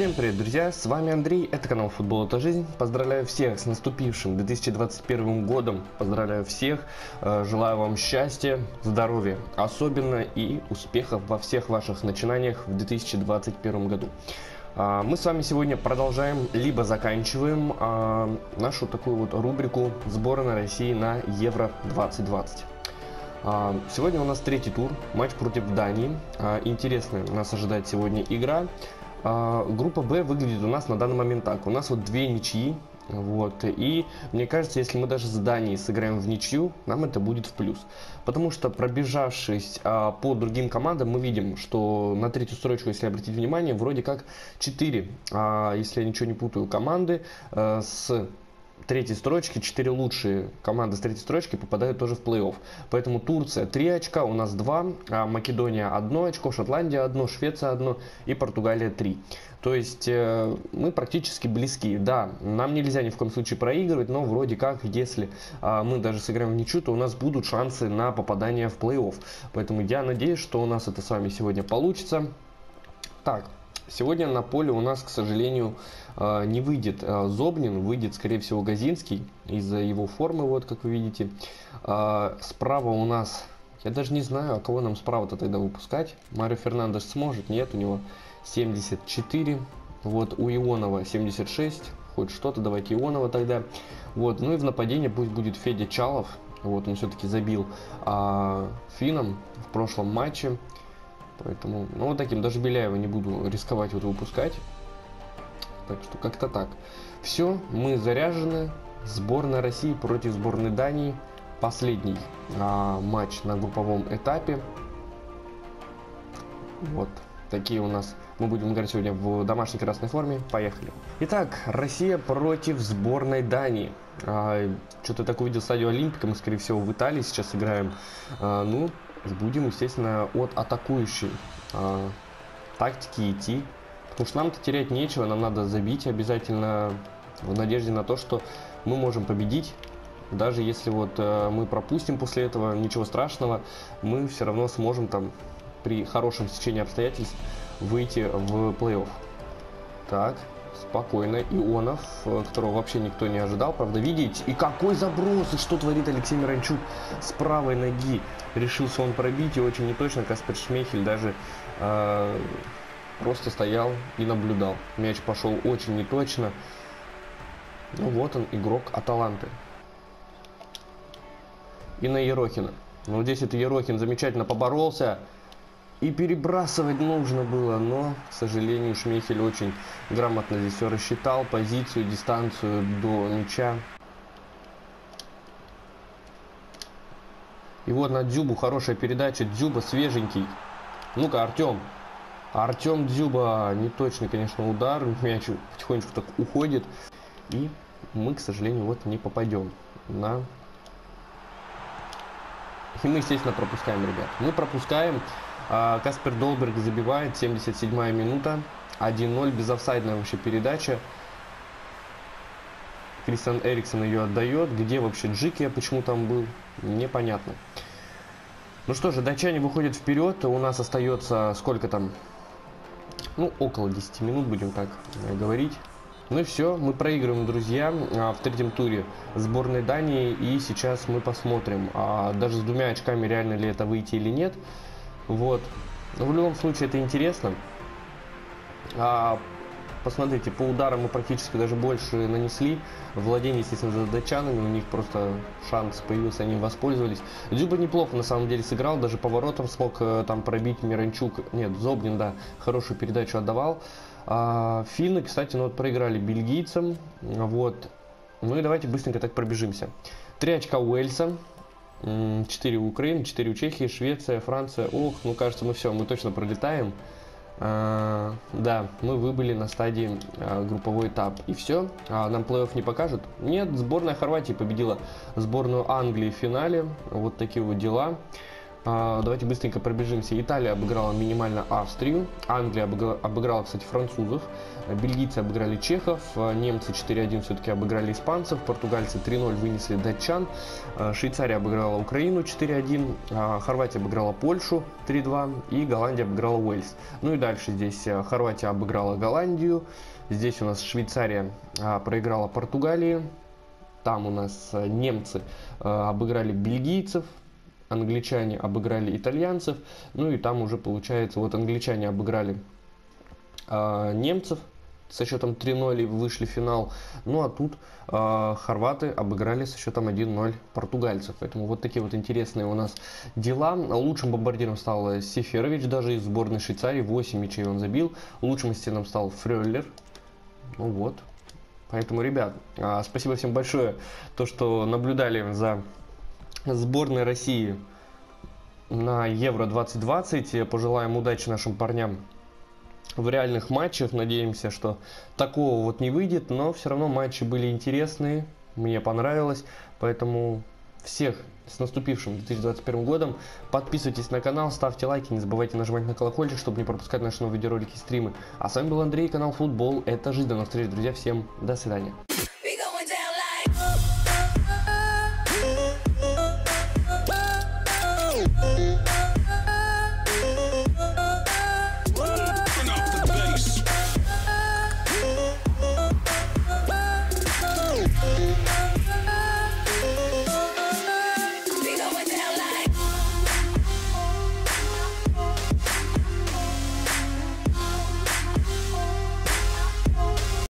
Всем привет, друзья! С вами Андрей, это канал Футбол это жизнь. Поздравляю всех с наступившим 2021 годом. Поздравляю всех, э, желаю вам счастья, здоровья, особенно и успехов во всех ваших начинаниях в 2021 году. А, мы с вами сегодня продолжаем, либо заканчиваем а, нашу такую вот рубрику сборная России на Евро 2020. А, сегодня у нас третий тур, матч против Дании. Интересная нас ожидает сегодня игра. А, группа Б выглядит у нас на данный момент так. У нас вот две ничьи. Вот. И мне кажется, если мы даже с Данией сыграем в ничью, нам это будет в плюс. Потому что пробежавшись а, по другим командам, мы видим, что на третью строчку, если обратить внимание, вроде как 4, а, если я ничего не путаю, команды а, с третьей строчки, 4 лучшие команды с третьей строчки попадают тоже в плей-офф. Поэтому Турция 3 очка, у нас 2, а Македония 1 очко, Шотландия 1, Швеция 1 и Португалия 3. То есть э, мы практически близки. Да, нам нельзя ни в коем случае проигрывать, но вроде как, если э, мы даже сыграем в ничью, то у нас будут шансы на попадание в плей-офф. Поэтому я надеюсь, что у нас это с вами сегодня получится. Так, Сегодня на поле у нас, к сожалению, а, не выйдет а, Зобнин, выйдет, скорее всего, Газинский из-за его формы, вот как вы видите. А, справа у нас, я даже не знаю, а кого нам справа-то тогда выпускать. Марио Фернандес сможет, нет, у него 74. Вот у Ионова 76, хоть что-то, давайте Ионова тогда. Вот, ну и в нападении пусть будет Федя Чалов. Вот он все-таки забил а, финном в прошлом матче. Поэтому, ну вот таким, даже Беляева не буду рисковать вот выпускать. Так что как-то так. Все, мы заряжены. Сборная России против сборной Дании. Последний а, матч на групповом этапе. Вот такие у нас. Мы будем играть сегодня в домашней красной форме. Поехали. Итак, Россия против сборной Дании. А, Что-то так увидел стадию Олимпика. Мы, скорее всего, в Италии сейчас играем. А, ну, будем, естественно, от атакующей э, тактики идти. Потому что нам-то терять нечего, нам надо забить обязательно в надежде на то, что мы можем победить. Даже если вот э, мы пропустим после этого, ничего страшного, мы все равно сможем там при хорошем стечении обстоятельств выйти в плей-офф. Так, спокойно. Ионов, э, которого вообще никто не ожидал, правда, видеть. И какой заброс, и что творит Алексей Миранчук с правой ноги. Решился он пробить, и очень неточно Каспер Шмейхель даже э, просто стоял и наблюдал. Мяч пошел очень неточно. Ну вот он, игрок Аталанты. И на Ерохина. Ну здесь это Ерохин замечательно поборолся. И перебрасывать нужно было, но, к сожалению, Шмейхель очень грамотно здесь все рассчитал, позицию, дистанцию до мяча. И вот на Дзюбу хорошая передача, Дзюба свеженький. Ну-ка, Артем. Артем Дзюба, неточный, конечно, удар, мяч потихонечку так уходит. И мы, к сожалению, вот не попадем на... И мы, естественно, пропускаем, ребят. Мы пропускаем. А, Каспер Долберг забивает, 77 минута. 1-0, безофсайдная вообще передача. Кристиан Эриксон ее отдает. Где вообще Джики, почему там был, непонятно. Ну что же, датчане выходят вперед. У нас остается сколько там? Ну, около 10 минут, будем так говорить. Ну и все, мы проигрываем, друзья, а, в третьем туре сборной Дании. И сейчас мы посмотрим, а даже с двумя очками реально ли это выйти или нет. Вот. Но в любом случае это интересно. А, посмотрите, по ударам мы практически даже больше нанесли. Владение, естественно, за датчанами. У них просто шанс появился, они воспользовались. Дзюба неплохо на самом деле сыграл. Даже поворотом смог э, там пробить Миранчук. Нет, Зобнин, да, хорошую передачу отдавал. А, финны, кстати, ну вот проиграли бельгийцам. Вот. Ну и давайте быстренько так пробежимся. Три очка Уэльса. 4 у Украины, 4 у Чехии, Швеция, Франция. Ох, ну кажется, мы все, мы точно пролетаем. А, да, мы выбыли на стадии а, групповой этап. И все. А, нам плей-офф не покажут? Нет, сборная Хорватии победила сборную Англии в финале. Вот такие вот дела. А, давайте быстренько пробежимся. Италия обыграла минимально Австрию. Англия обыграла, кстати, французов. Бельгийцы обыграли чехов. Немцы 4-1 все-таки обыграли испанцев. Португальцы 3-0 вынесли датчан. Швейцария обыграла Украину 4-1. Хорватия обыграла Польшу 3-2. И Голландия обыграла Уэльс. Ну и дальше здесь Хорватия обыграла Голландию. Здесь у нас Швейцария проиграла Португалии. Там у нас немцы обыграли бельгийцев англичане обыграли итальянцев, ну и там уже получается, вот англичане обыграли э, немцев со счетом 3-0 и вышли в финал, ну а тут э, хорваты обыграли со счетом 1-0 португальцев, поэтому вот такие вот интересные у нас дела. Лучшим бомбардиром стал Сеферович, даже из сборной Швейцарии, 8 мячей он забил, лучшим ассистентом стал Фрёллер, ну вот, Поэтому, ребят, а, спасибо всем большое, то, что наблюдали за сборной России на Евро 2020. Пожелаем удачи нашим парням в реальных матчах. Надеемся, что такого вот не выйдет, но все равно матчи были интересные, мне понравилось, поэтому всех с наступившим 2021 годом. Подписывайтесь на канал, ставьте лайки, не забывайте нажимать на колокольчик, чтобы не пропускать наши новые видеоролики и стримы. А с вами был Андрей, канал Футбол. Это жизнь. До новых встреч, друзья. Всем до свидания.